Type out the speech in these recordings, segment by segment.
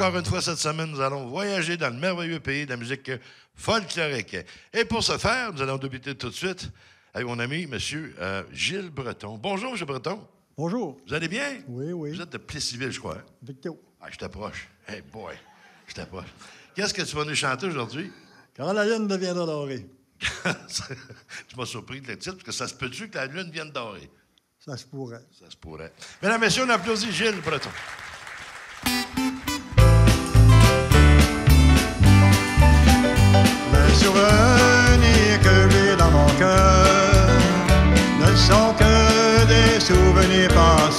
Encore une fois, cette semaine, nous allons voyager dans le merveilleux pays de la musique folklorique. Et pour ce faire, nous allons débuter tout de suite avec mon ami, M. Gilles Breton. Bonjour, M. Breton. Bonjour. Vous allez bien? Oui, oui. Vous êtes de Plessisville, je crois. hein? Victor. Ah, je t'approche. Hey boy, je t'approche. Qu'est-ce que tu vas nous chanter aujourd'hui? Quand la lune deviendra dorée, tu m'as surpris de le titre, parce que ça se peut-tu que la lune vienne dorée? ça se pourrait. Ça se pourrait. Mesdames, Messieurs, on applaudit Gilles Breton.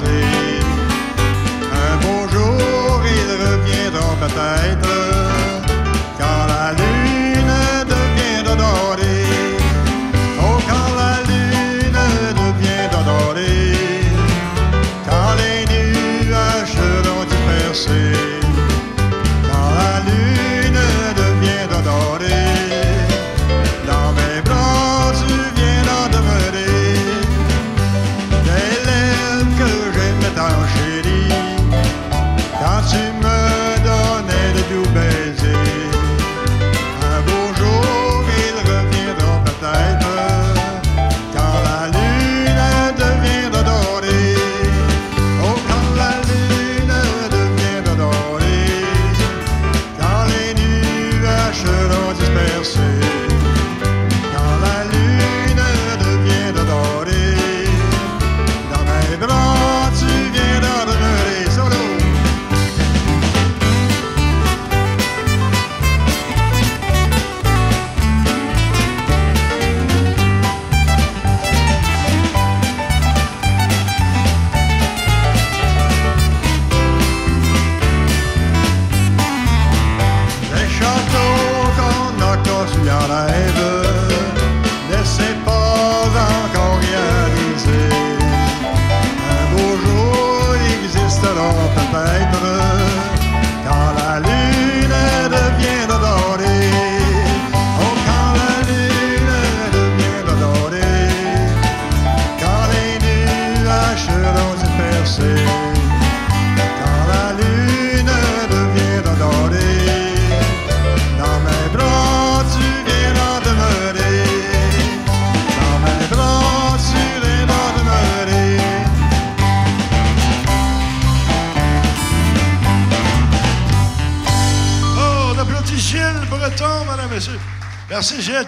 Passés. Un beau jour, ils reviendront peut-être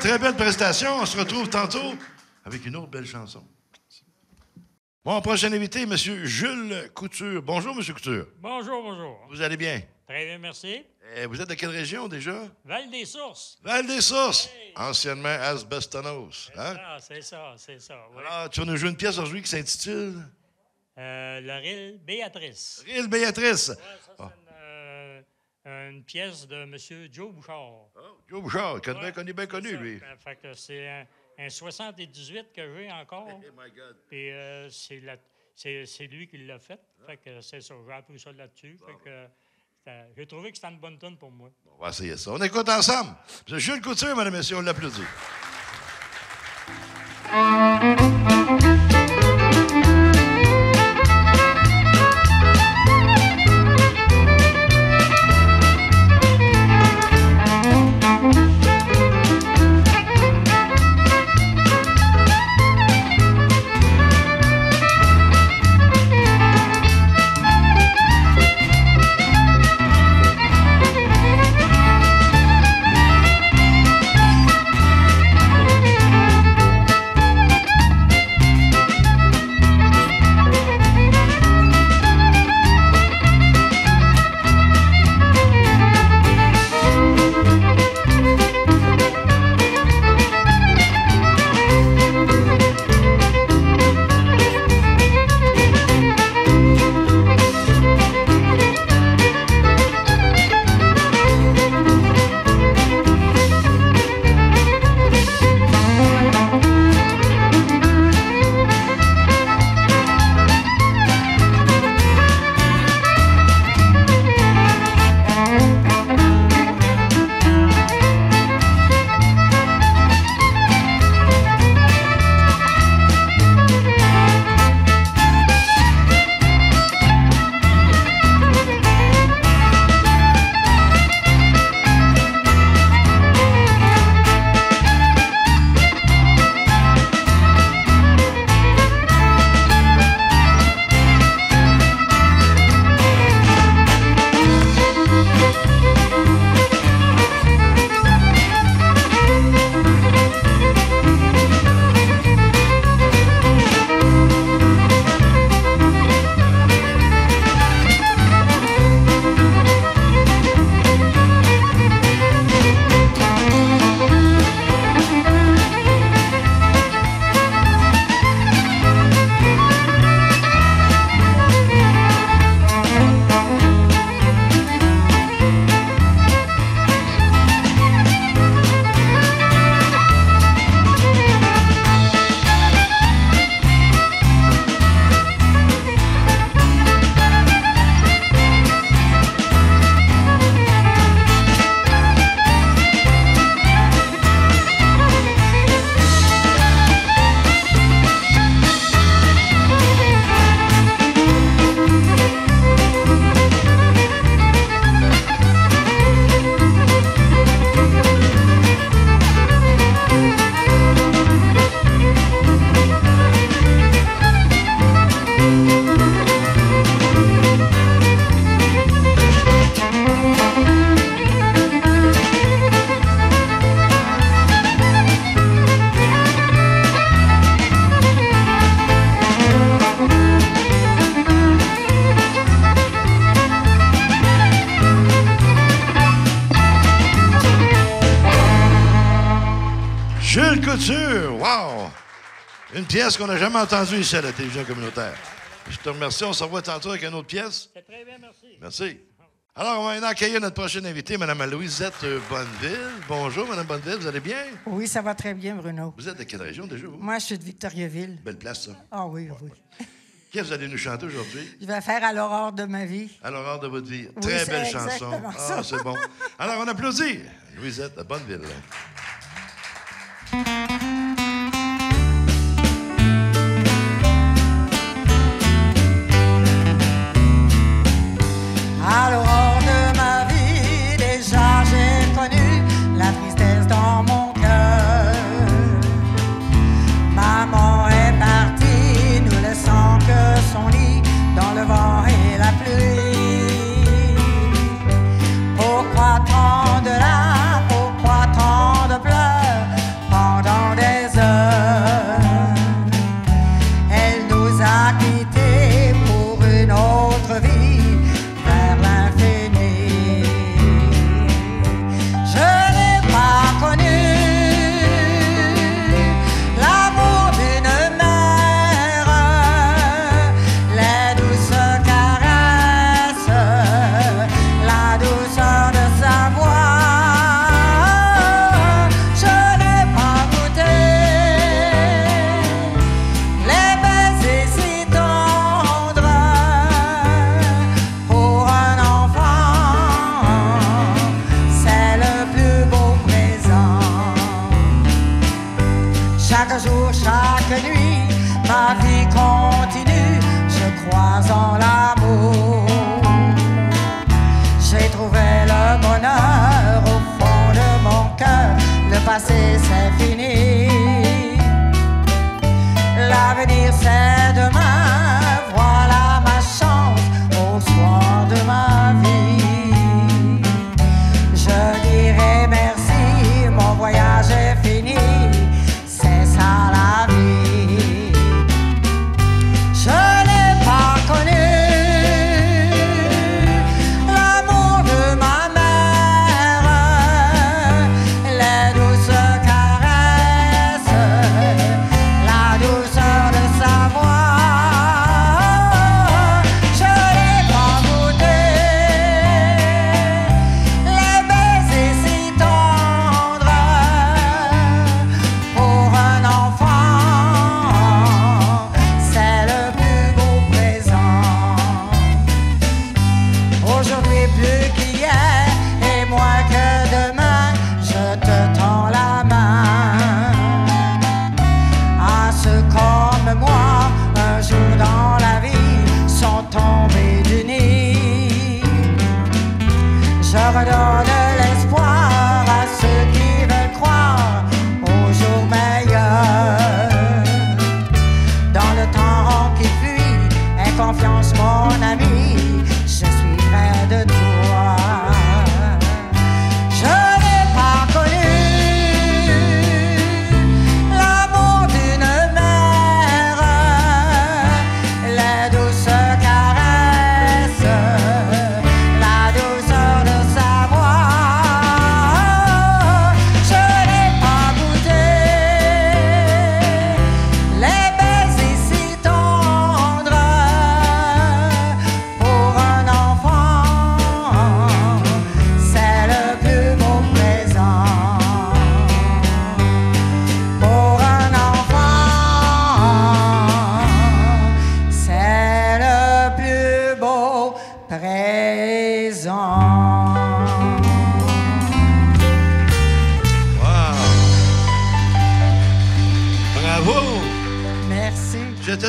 Très belle prestation. On se retrouve tantôt avec une autre belle chanson. Mon prochain invité, M. Jules Couture. Bonjour, M. Couture. Bonjour, bonjour. Vous allez bien? Très bien, merci. Eh, vous êtes de quelle région déjà? Val des Sources. Val des Sources, Hey. anciennement Asbestonos. Hein? Ah, c'est ça, c'est ça. oui. Alors, tu vas nous jouer une pièce aujourd'hui qui s'intitule? Euh, la Rille Béatrice. Rille Béatrice. Ouais, ça, c'est une, pièce de M. Joe Bouchard. Oh, Joe Bouchard, bien Ouais, bien c'est connu, lui. Euh, Fait que c'est un, un 78 que j'ai encore. Oh my God. Puis euh, c'est lui qui l'a fait. Fait que c'est ça, j'ai appris ça là-dessus. Fait que j'ai trouvé que c'était une bonne tonne pour moi. On va essayer ça. On écoute ensemble. M. Jules Couture, mesdames et messieurs, on l'applaudit. Wow! Une pièce qu'on n'a jamais entendue ici à la télévision communautaire. Je te remercie. On se revoit tantôt avec une autre pièce. C'est très bien, merci. Merci. Alors, on va maintenant accueillir notre prochaine invitée, Mme Louisette Bonneville. Bonjour, Mme Bonneville, vous allez bien? Oui, ça va très bien, Bruno. Vous êtes de quelle région déjà, vous? Moi, je suis de Victoriaville. Belle place, ça. Ah oui, oui. Qu'est-ce que vous allez nous chanter aujourd'hui? Je vais faire à l'aurore de ma vie. À l'aurore de votre vie. Oui, Très belle chanson. Ah, c'est bon. Alors, on applaudit Louisette de Bonneville. À l'aurore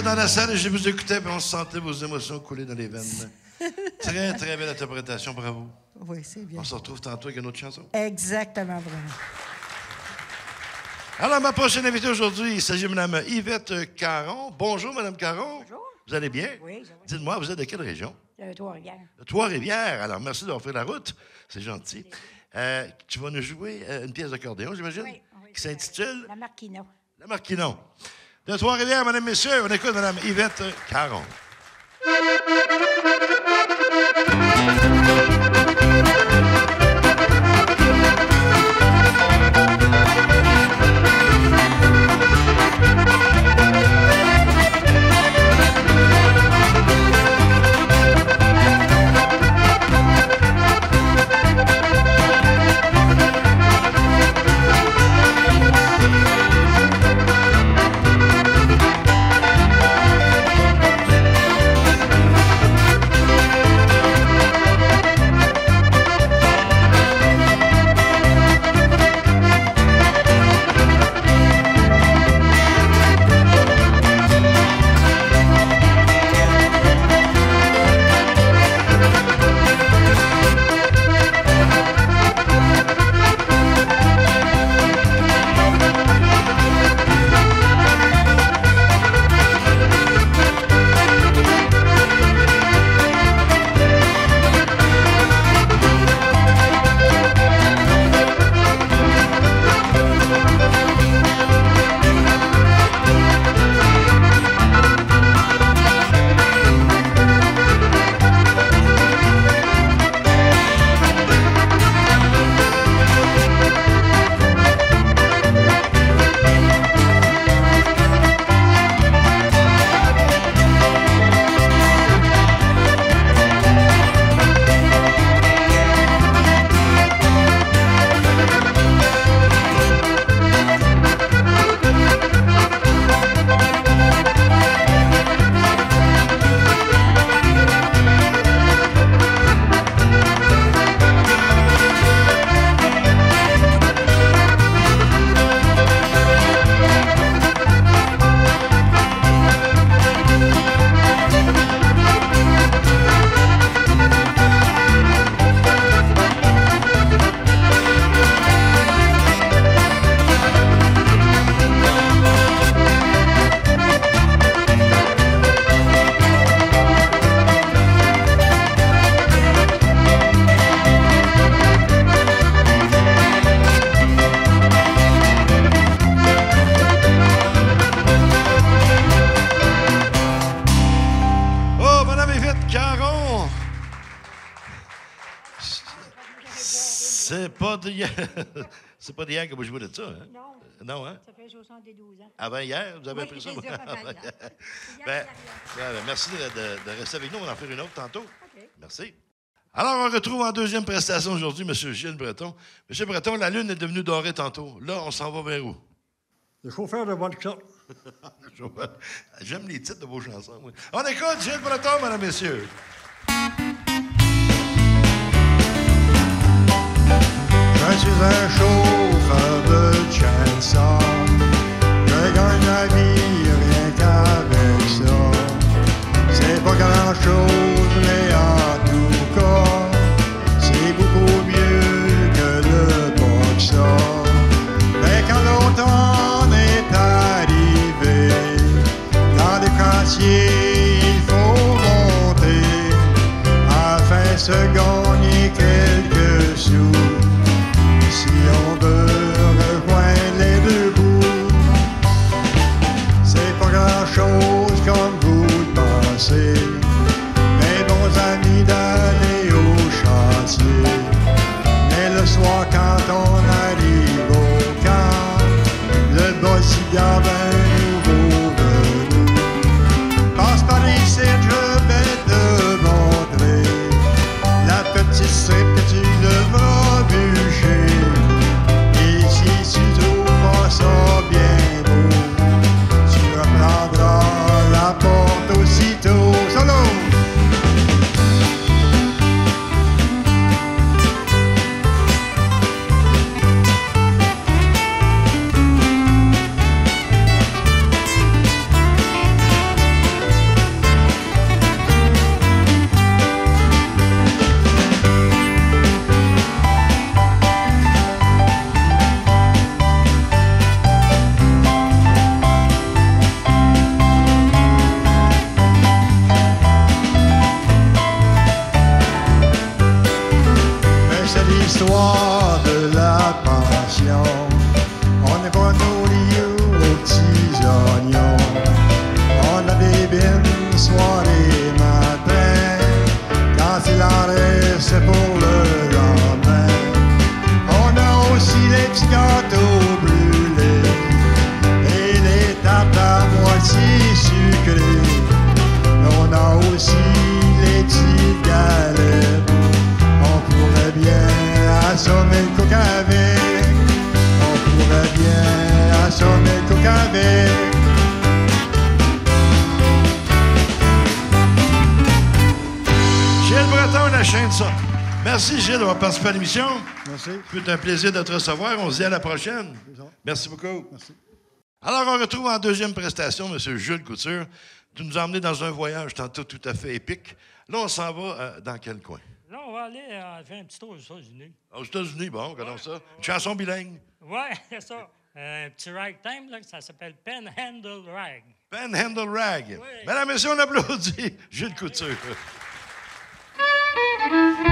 J'étais dans la salle et je vous écoutais, et on sentait vos émotions couler dans les veines. très, très belle interprétation, bravo. Oui, c'est bien. On se retrouve tantôt avec une autre chanson. Exactement, Bruno. Alors, ma prochaine invitée aujourd'hui, il s'agit de Mme Yvette Caron. Bonjour, Mme Caron. Bonjour. Vous allez bien? Oui, ça va. Dites-moi, vous êtes de quelle région? De Trois-Rivières. De Trois-Rivières. Alors, merci d'avoir fait la route. C'est gentil. Euh, tu vas nous jouer euh, une pièce d'accordéon, j'imagine? Oui, oui, Qui s'intitule? La Marquino. La Marquinon. De Trois-Rivières, Mesdames, Messieurs, on écoute madame Yvette Caron. C'est pas d'hier que vous jouez de ça, hein? Non, Non, hein? ça fait 72 ans. Avant hier, vous avez Oui, appris ça? c'est ça, avant hier. Hier, Ben, ouais, ben, merci de, de- de rester avec nous. On va en faire une autre tantôt. OK. Merci. Alors, on retrouve en deuxième prestation aujourd'hui M. Gilles Breton. M. Breton, la lune est devenue dorée tantôt. Là, on s'en va vers où? Le chauffeur de workshop. J'aime les titres de vos chansons. oui. On écoute Gilles Breton, mesdames, messieurs. Je suis un chauffeur de chanson. Je gagne ma vie rien qu'avec ça. C'est pas grand chose, mais en tout cas, c'est beaucoup mieux que le boxa. Mais quand l'automne est arrivé, dans les quartiers, il faut monter afin de se gagner quelques sous. Si on Breton, la chaîne ça. Merci, Gilles, d'avoir participé à l'émission. Merci. C'est un plaisir de te recevoir. On se dit à la prochaine. Merci beaucoup. Merci. Alors, on retrouve en deuxième prestation M. Jules Couture. Tu nous as emmenés dans un voyage tantôt tout à fait épique. Là, on s'en va euh, dans quel coin? Là, on va aller euh, faire un petit tour aux États-Unis. Aux États-Unis, bon, regardons ça. Une chanson bilingue. Ouais, c'est ça. Euh, un petit ragtime, là, ça s'appelle Penhandle Rag. Panhandle Rag. Oui. Mesdames et messieurs, on applaudit Jules Couture. Música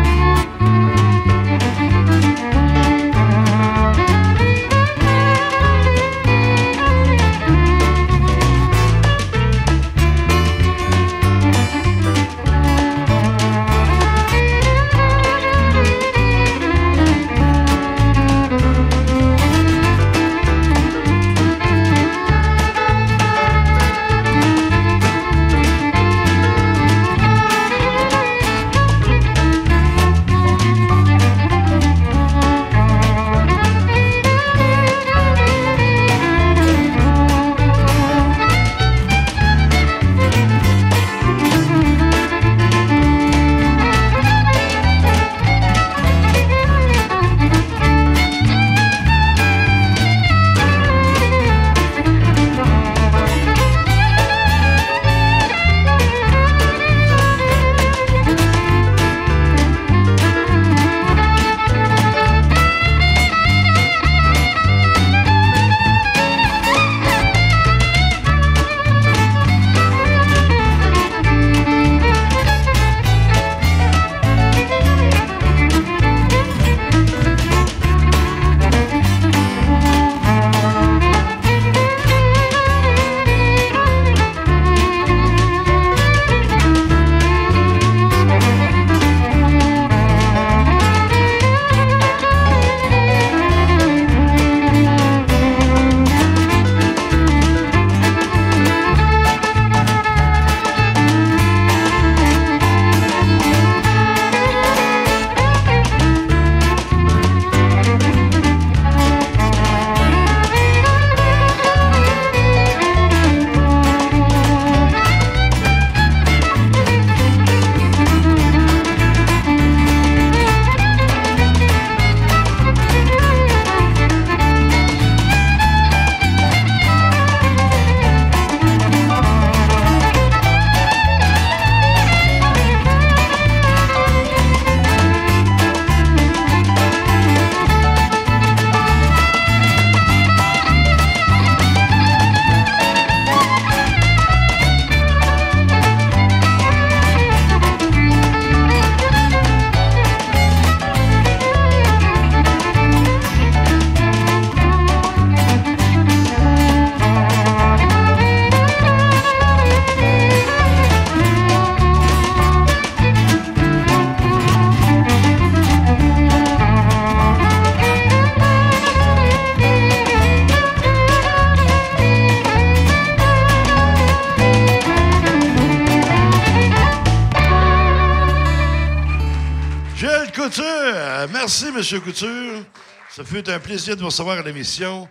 Couture. Merci, M. Couture. Ça fut un plaisir de vous recevoir à l'émission.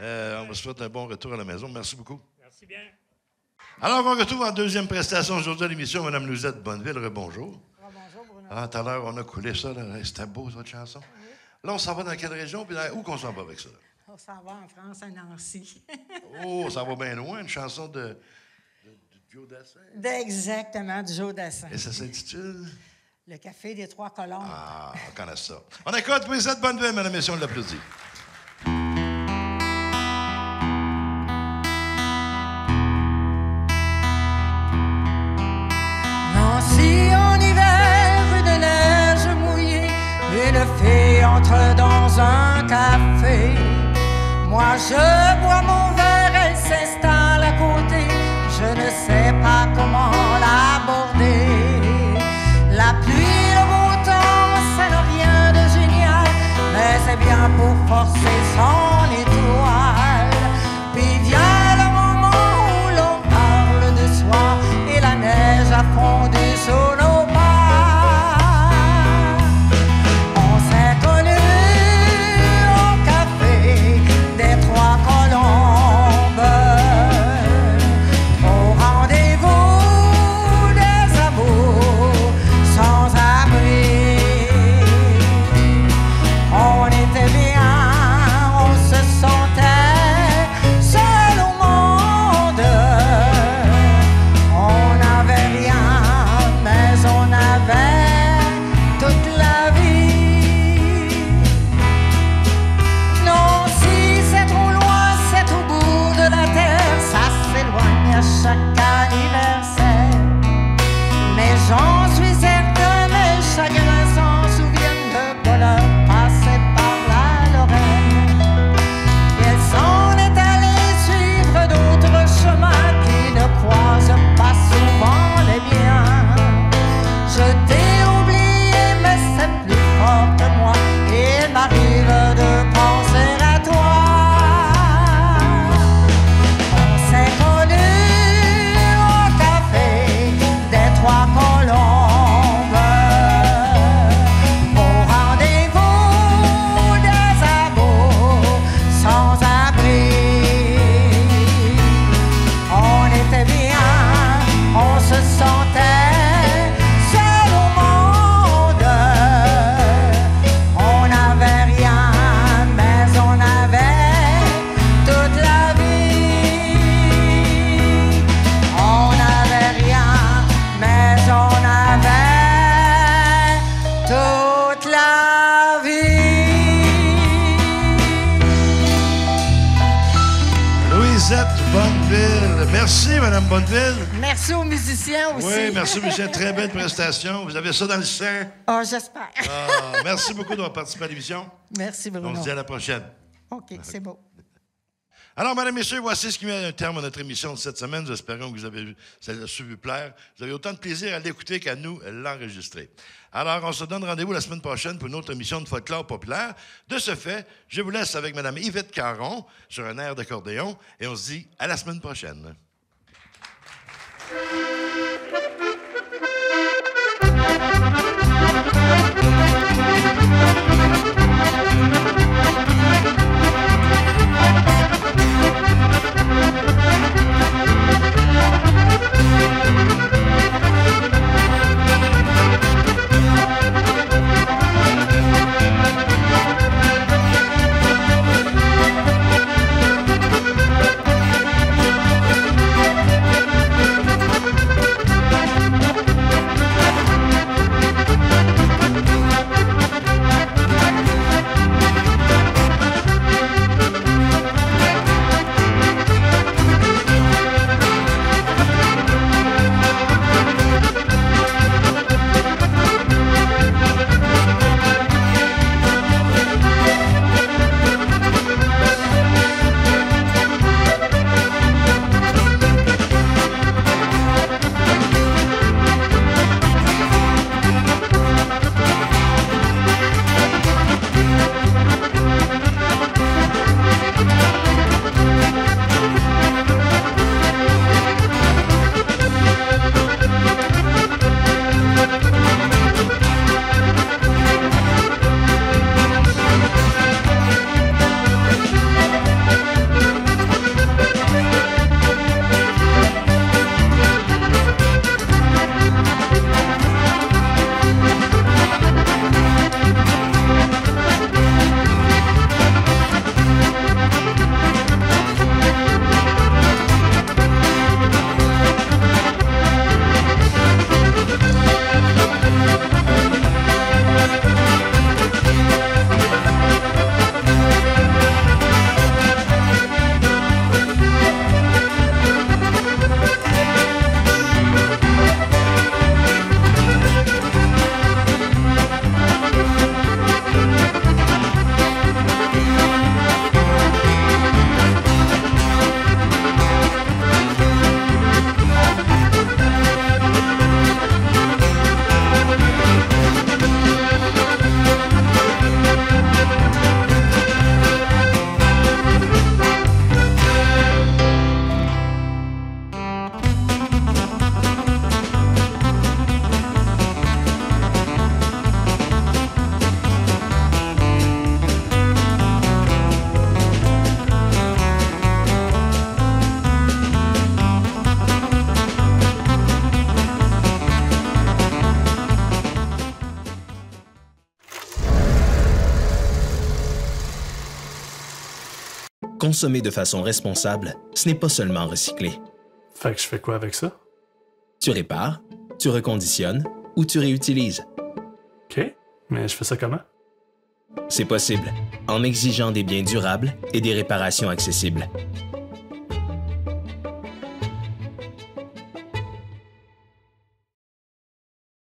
Euh, on vous souhaite un bon retour à la maison. Merci beaucoup. Merci bien. Alors, on retrouve en deuxième prestation aujourd'hui à l'émission Mme Louisette Bonneville. Bonjour. bonjour, Bruno. Ah, tout à l'heure, on a coulé ça. C'était beau, cette chanson. Là, on s'en va dans quelle région? Puis dans- où qu'on s'en va avec ça? On s'en va en France, à Nancy. Oh, ça va bien loin, une chanson de, de, de Joe Dassin? Exactement, du Joe Dassin. Et ça s'intitule? Le café des Trois Colombes. Ah, on connaît ça. On écoute Louisette Bonneville, mesdames et messieurs, on l'applaudit. Nancy en hiver, une neige mouillée, une fille entre dans un café. Moi je c'est bien pour forcer son Très belle prestation. Vous avez ça dans le sang? Oh, j'espère. Ah, merci beaucoup d'avoir participé à l'émission. Merci, On Bruno. se dit à la prochaine. OK, c'est beau. Alors, mesdames, messieurs, voici ce qui met un terme à notre émission de cette semaine. Nous espérons que vous avez ça a su vous plaire. Vous avez autant de plaisir à l'écouter qu'à nous l'enregistrer. Alors, on se donne rendez-vous la semaine prochaine pour une autre émission de folklore populaire. De ce fait, je vous laisse avec Mme Yvette Caron sur un air d'accordéon et on se dit à la semaine prochaine. Consommer de façon responsable, ce n'est pas seulement recycler. Fait que je fais quoi avec ça? Tu répares, tu reconditionnes ou tu réutilises. OK. Mais je fais ça comment? C'est possible en exigeant des biens durables et des réparations accessibles.